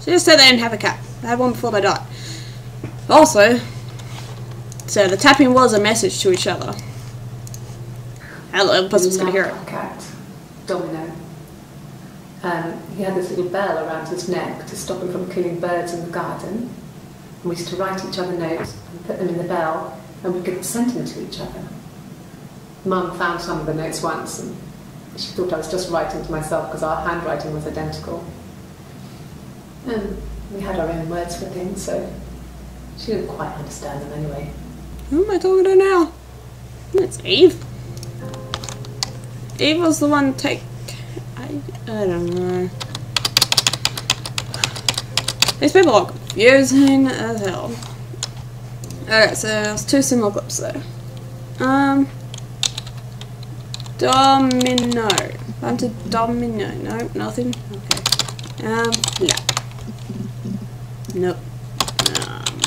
She just said they didn't have a cat. They had one before they died. Also, so the tapping was a message to each other. How the other person's gonna hear it. Cat, Domino. Um, he had this little bell around his neck to stop him from killing birds in the garden. And we used to write each other notes and put them in the bell, and we could send them to each other. Mum found some of the notes once, and she thought I was just writing to myself because our handwriting was identical. And we had our own words for things, so she didn't quite understand them anyway. Who am I talking to now? It's Eve. Eve was the one take. I, I don't know. These people are confusing as hell. Alright, so there's two similar clips there. Um. Domino. I'm to domino. No, nothing. Okay. Um, yeah. Nope. Um.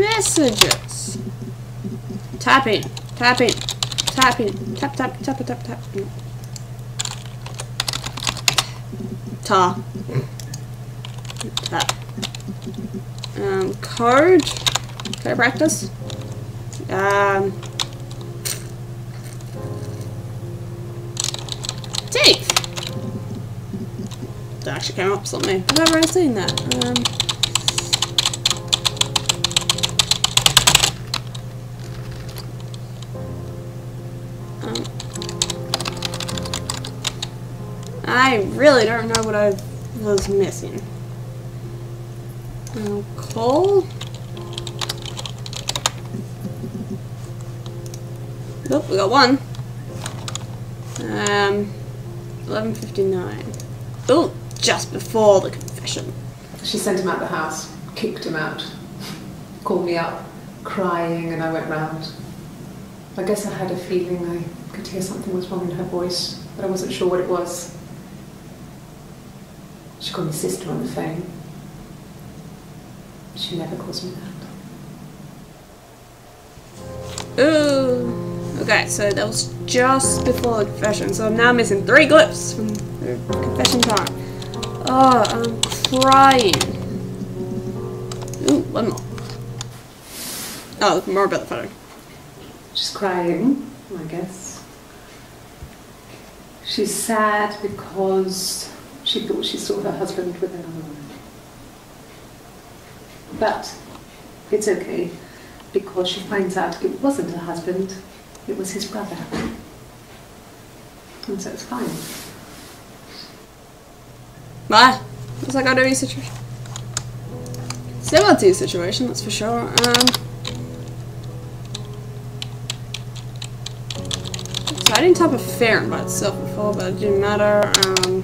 Messages. Tapping. Tapping. Tapping. Tap, tap, tap, tap, tap. Ta. Tap. Um, code. I practice. Um. Teeth. That actually came up something. I've never seen that. Um. Um, I really don't know what I was missing. Uh, coal? Nope, we got one. Um, 11.59. Oh, just before the confession. She sent him out the house, kicked him out, called me up, crying, and I went round. I guess I had a feeling I could hear something was wrong in her voice, but I wasn't sure what it was. She called me sister on the phone. She never calls me that. Ooh. Okay, so that was just before the confession, so I'm now missing three clips from the confession time. Oh, I'm crying. Ooh, one more. Oh, more about the photo. She's crying, I guess. She's sad because she thought she saw her husband with another woman. But it's okay because she finds out it wasn't her husband, it was his brother. And so it's fine. Bye. Looks like your situation. Similar to your situation, that's for sure. Um, so I didn't type a Farron by itself before, but it didn't matter. Um,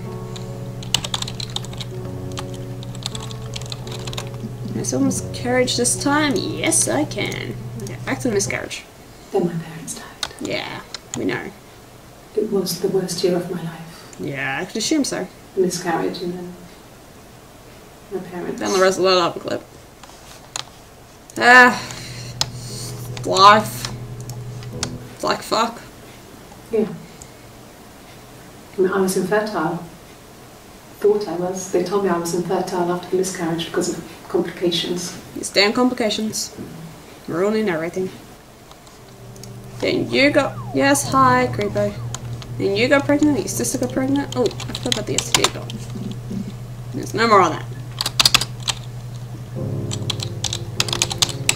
can I still miscarriage this time? Yes, I can. Okay, back to the miscarriage. Then my parents died. Yeah, we know. It was the worst year of my life. Yeah, I could assume so. Miscarriage and then my parents. The rest of that other clip. Ah, life. It's like fuck. Yeah. I, mean, I was infertile. Thought I was. They told me I was infertile after the miscarriage because of complications. These damn complications. Ruining everything. Then you got. Yes, hi, creepo. Then you got pregnant, your sister got pregnant. Oh, I forgot about the STD. There's no more on that.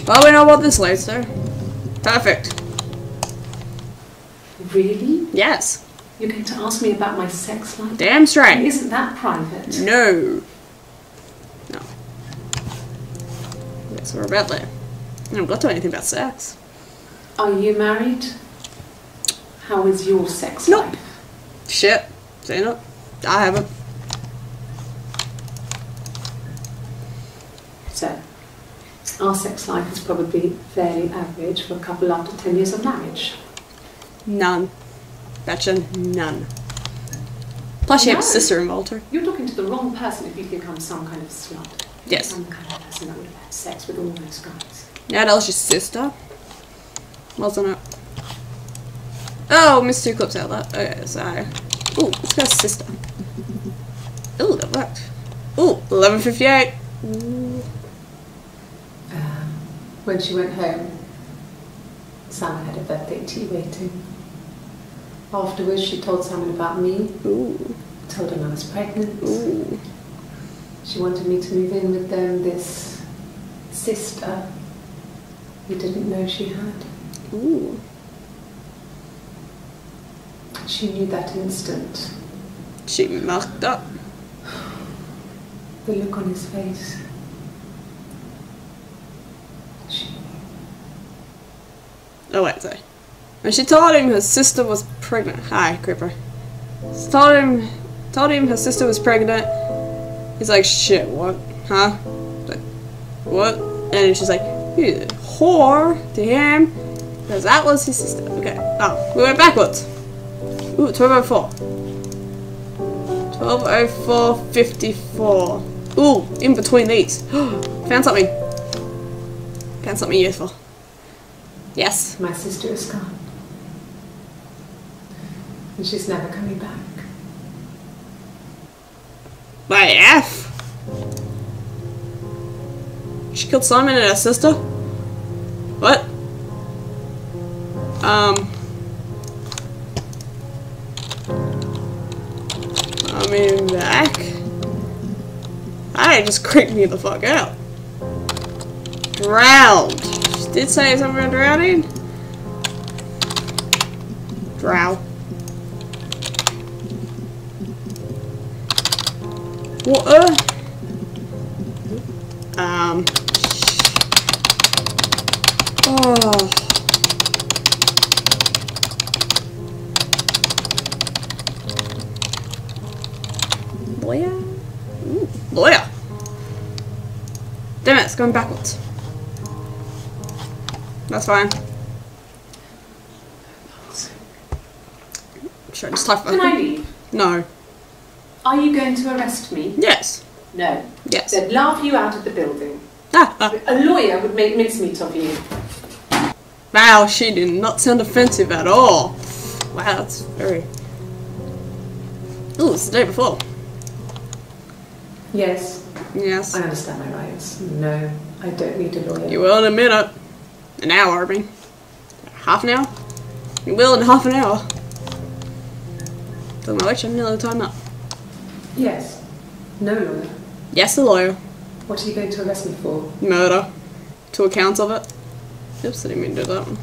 Well, we know what this leads to. Perfect. Really? Yes. You're going to ask me about my sex life? Damn straight. Isn't that private? No. No. So we're about there. I haven't got to anything about sex. Are you married? How is your sex Nope. life? Shit. Say no. I haven't. So, our sex life is probably fairly average for a couple after 10 years of marriage. None. Betcha none. Plus, she have a sister involved her. You're talking to the wrong person if you think I'm some kind of slut. Yes. I'm the kind of person that would have had sex with all those guys. Yeah, that was your sister. Wasn't it? Oh, missed two clips out of that. Okay, so. Ooh, let's go sister. Ooh, that worked. Ooh, 11.58. Ooh. Um, when she went home, Sam had a birthday tea waiting. Afterwards, she told Simon about me, Ooh. told him I was pregnant. Ooh. She wanted me to move in with them, this sister we didn't know she had. Ooh. She knew that instant. She mucked up. The look on his face. She Oh, wait, sorry. When she told him her sister was pregnant. Hi, Creeper. She told him, told him her sister was pregnant. He's like, shit, what? Huh? Like, what? And she's like, you whore to him. Because that was his sister. Okay. Oh, we went backwards. Ooh, 1204. 1204.54. Ooh, in between these. Found something. Found something useful. Yes. My sister is gone. And she's never coming back. My F. She killed Simon and her sister? What? Um. That just creeped me the fuck out. Drowned. She did say something about drowning? Drow. Water. Um. Oh. Going backwards. That's fine. Should I just type Can I leave? No. Are you going to arrest me? Yes. No. Yes. They'd laugh you out of the building. Ah, ah. A lawyer would make mincemeat of you. Wow, she did not sound offensive at all. Wow, that's very. Ooh, it's the day before. Yes, Yes. I understand my rights. No, I don't need a lawyer. You will in a minute. An hour, I mean. Half an hour? You will in half an hour. Don't know which, I'm nearly time up. Yes. No lawyer. Yes, the lawyer. What are you going to arrest me for? Murder. Two accounts of it. Oops, I didn't mean to do that one.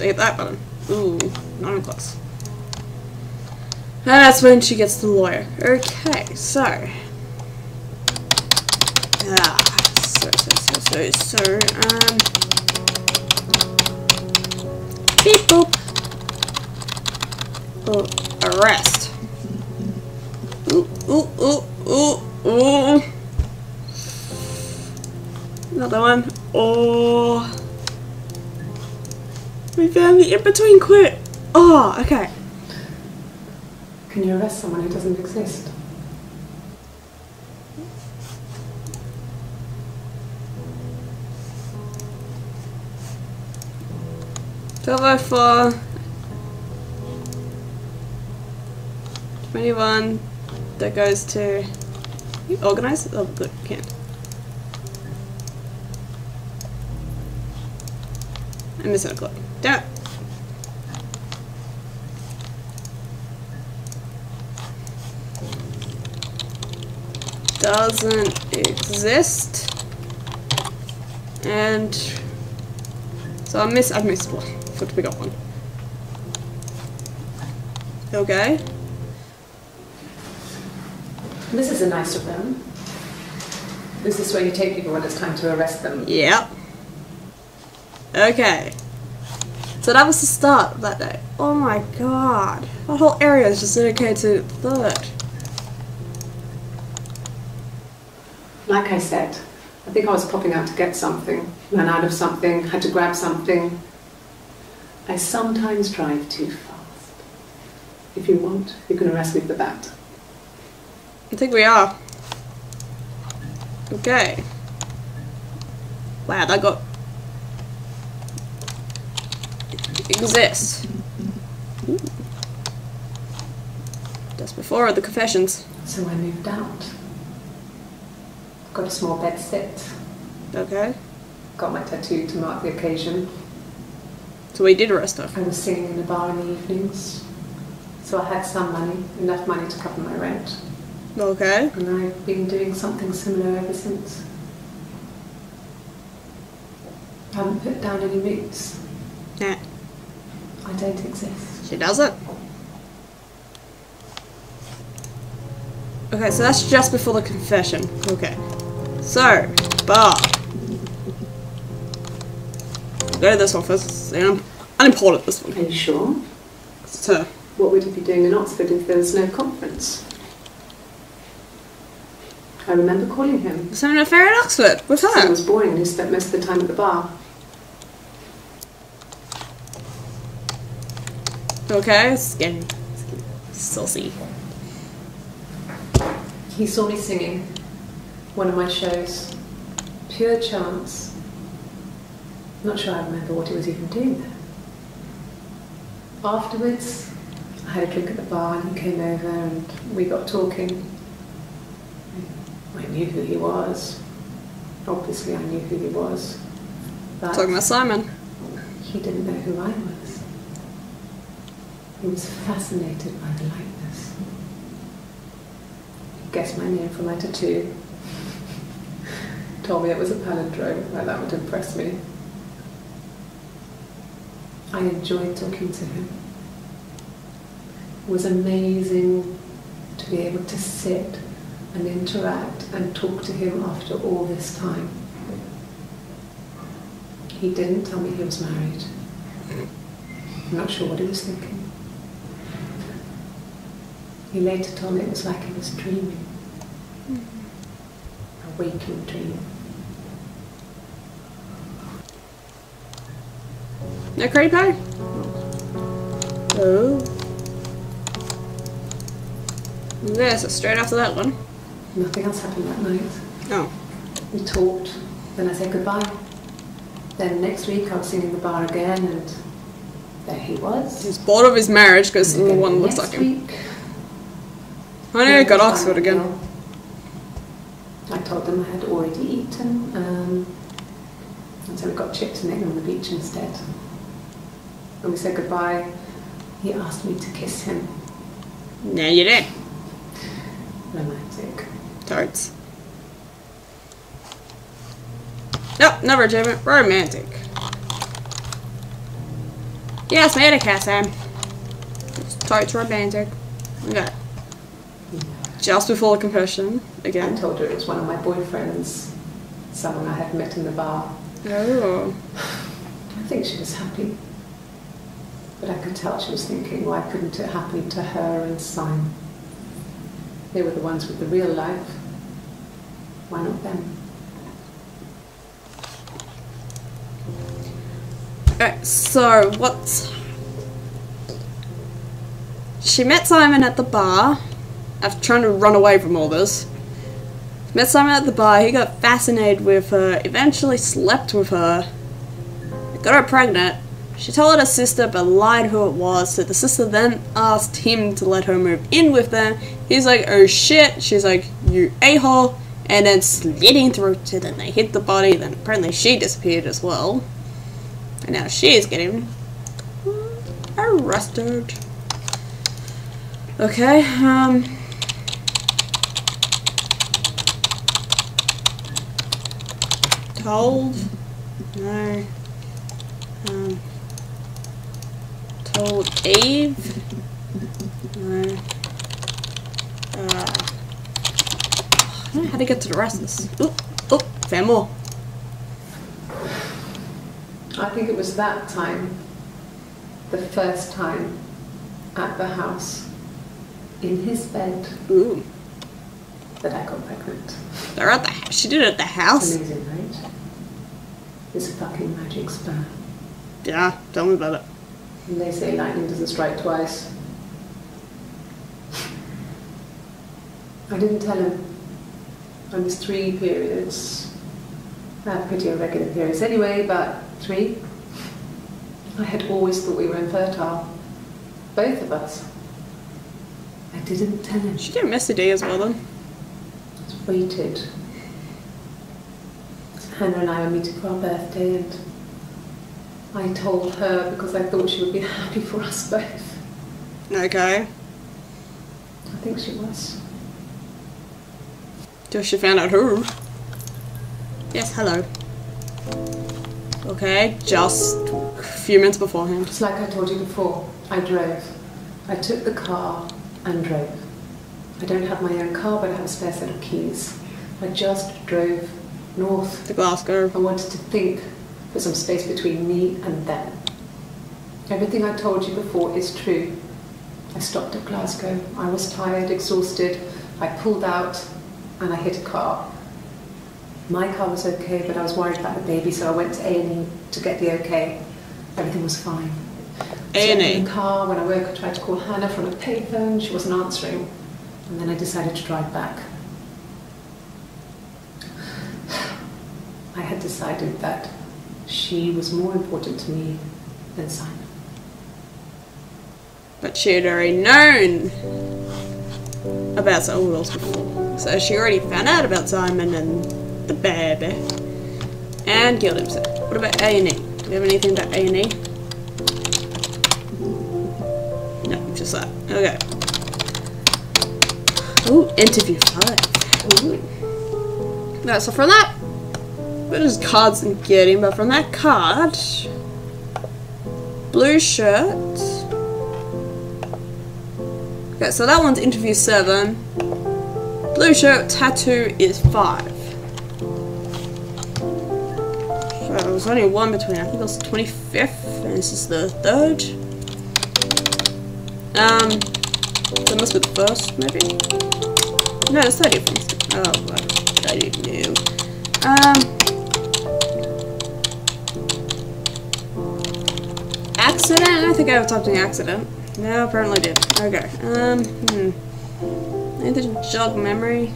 I hit that button. Ooh, nine close. And that's when she gets the lawyer. Okay, so. Ah, so, so, so, so, so, um. Beep boop. Oh, arrest. Ooh, ooh, ooh, ooh, ooh. Another one. Oh. We found the in-between quit. Oh, okay. Can you arrest someone who doesn't exist? Four. Twenty-one. That goes to. You organize? Oh, good. Can't. I'm missing a clip. Damn. Doesn't exist. And so I miss I've missed one. Got to pick up one. Okay. This is a nicer room. This is where you take people when it's time to arrest them. Yep. Okay. So that was the start of that day. Oh my god. That whole area is just dedicated to third. Like I said, I think I was popping out to get something, ran out of something, had to grab something. I sometimes drive too fast. If you want, you can arrest me for that. I think we are. Okay. Wow, that got exist. Ooh. Just before the confessions. So I moved out. Got a small bed set. Okay. Got my tattoo to mark the occasion. So we did arrest her. I was singing in a bar in the evenings. So I had some money, enough money to cover my rent. Okay. And I've been doing something similar ever since. I haven't put down any roots. Yeah. I don't exist. She does it. Okay, so that's just before the confession. Okay. So, bar. Go to this one first. It's un- unimportant, this one. Are you sure? So, What would you be doing in Oxford if there was no conference? I remember calling him. having an affair at Oxford with It her. was boring and he spent most of the time at the bar. Okay, it's getting, it's getting saucy. He saw me singing one of my shows. Pure chance. Not sure I remember what he was even doing there. Afterwards, I had a drink at the bar and he came over and we got talking. I knew who he was. Obviously, I knew who he was. But Talking about Simon. he didn't know who I was. He was fascinated by the likeness. He guessed my name from my tattoo. Told me it was a palindrome, like that would impress me. I enjoyed talking to him. It was amazing to be able to sit and interact and talk to him after all this time. He didn't tell me he was married. I'm not sure what he was thinking. He later told me it was like he was dreaming. A waking dream. No creepo? Oh. Yeah, so straight after that one. Nothing else happened that night. Oh. We talked, then I said goodbye. Then next week I was singing in the bar again and there he was. He's bored of his marriage because the one looks like him. week, I know, he got Oxford again. I told them I had already eaten, um, and so we got chips and egg on the beach instead. When we said goodbye, he asked me to kiss him. Yeah, you did. Romantic. Tarts. Nope, never achievement. Romantic. Yes, made a cat, Sam. Tarts romantic. Okay. Just before the confession, again. I told her it was one of my boyfriends, someone I had met in the bar. Oh. I think she was happy. But I could tell she was thinking, why couldn't it happen to her and Simon? They were the ones with the real life. Why not them? Alright, so what's. She met Simon at the bar after trying to run away from all this. Met Simon at the bar, he got fascinated with her, eventually slept with her, got her pregnant. She told her sister but lied who it was, so the sister then asked him to let her move in with them. He's like, oh shit. She's like, you a hole. And then slitting through to then they hit the body, then apparently she disappeared as well. And now she is getting arrested. Okay, um. Told. No. Um. Told Eve. No. Uh. I don't know how to get to the rest of this. Oop, oop, found more. I think it was that time, the first time at the house, in his bed, Ooh. that I got pregnant. They're at the she did it at the house. Amazing, right? It's a fucking magic spell. Yeah, tell me about it. And they say lightning doesn't strike twice. I didn't tell him. I was three periods. I have pretty irregular periods anyway, but three. I had always thought we were infertile. Both of us. I didn't tell him. She didn't miss a day as well then. Just waited. Hannah and I were meeting for our birthday and I told her because I thought she would be happy for us both. Okay. I think she was. Till she found out who. Yes, hello. Okay, just a few minutes beforehand. It's like I told you before, I drove. I took the car and drove. I don't have my own car, but I have a spare set of keys. I just drove north. To Glasgow. I wanted to think, put some space between me and them. Everything I told you before is true. I stopped at Glasgow. I was tired, exhausted. I pulled out and I hit a car. My car was okay, but I was worried about the baby, so I went to A&E to get the okay. Everything was fine. A&E. the car, when I woke, I tried to call Hannah from a payphone. She wasn't answering. And then I decided to drive back. I had decided that she was more important to me than Simon. But she had already known about Simon Wills before. So she already found out about Simon and the baby. And killed himself. What about A&E? Do we have anything about A&E? No, just that. Okay. Ooh, interview five. Ooh. So from that, what is cards and getting? But from that card, blue shirt. Okay, so that one's interview seven. Blue shirt tattoo is five. So there's only one between. I think was the 25th, and this is the third. Um, that must be the first, maybe. No, the 30th. one. Oh, well, I didn't know. Um. Accident? I think I to an accident. No, apparently did. Okay. Um, hmm. Anything to jog memory?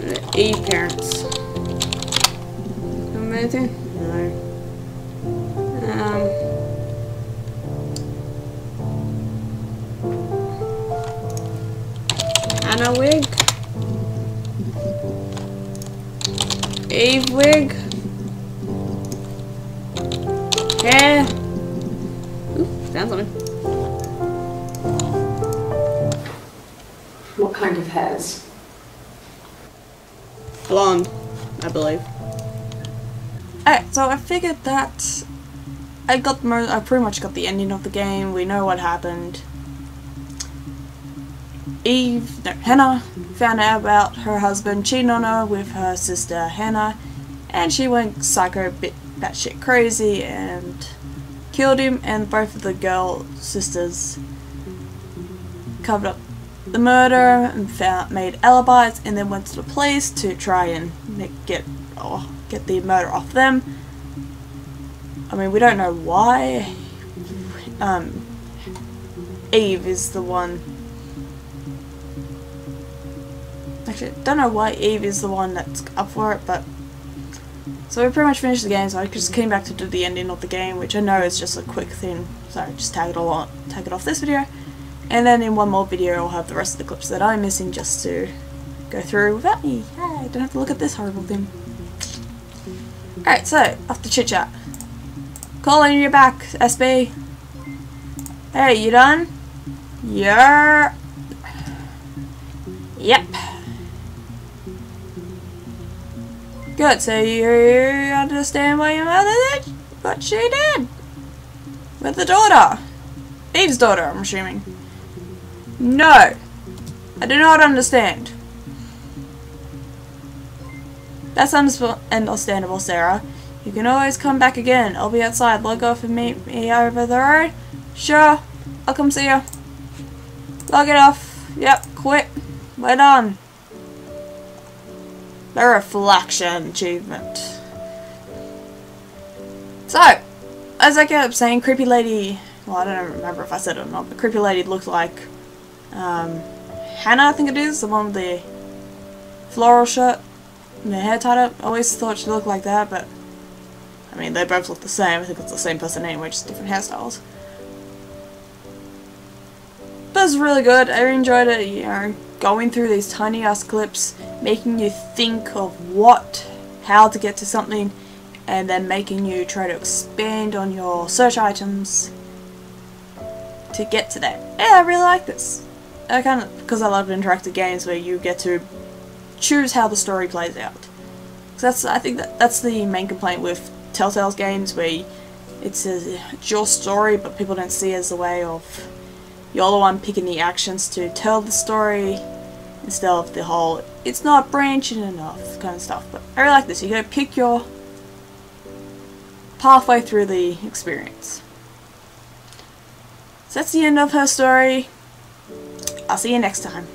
Uh, Eve parents. Um, anything? No. Um. Anna wig? Eve wig? Hair? Ooh, found something. What kind of hairs? Blonde, I believe. Alright, so I figured that I got mo- I pretty much got the ending of the game. We know what happened. Eve, no, Hannah found out about her husband cheating on her with her sister Hannah, and she went psycho, bit batshit crazy, and killed him. And both of the girl sisters covered up the murder and found made alibis, and then went to the police to try and make, get oh, get the murder off them. I mean, we don't know why. Um, Eve is the one. Actually, don't know why Eve is the one that's up for it, but so we pretty much finished the game. So I just came back to do the ending of the game, which I know is just a quick thing. So I just tag it all on, tag it off this video, and then in one more video I'll have the rest of the clips that I'm missing just to go through without me. Hey, don't have to look at this horrible thing. Alright, so off the chit chat. Calling you back, SB. Hey, you done? Yeah. Yep. Good, so you understand why your mother did what she did? With the daughter. Eve's daughter, I'm assuming. No. I do not understand. That's unders- understandable, Sarah. You can always come back again. I'll be outside. Log off and meet me over the road. Sure. I'll come see you. Log it off. Yep, quit. We're done. The reflection achievement. So, as I kept saying, creepy lady. Well, I don't remember if I said it or not, but creepy lady looked like um, Hannah. I think it is the one with the floral shirt and the hair tied up. I always thought she looked like that, but I mean they both look the same. I think it's the same person anyway, just different hairstyles. But was really good. I enjoyed it. You know, going through these tiny ass clips, making you think of what, how to get to something, and then making you try to expand on your search items to get to that. Yeah, I really like this. I kind of because I love interactive games where you get to choose how the story plays out. That's I think that that's the main complaint with Telltale's games where it's, a, it's your story, but people don't see it as a way of you're the one picking the actions to tell the story instead of the whole it's not branching enough kind of stuff. But I really like this. You gotta pick your pathway through the experience. So that's the end of her story. I'll see you next time.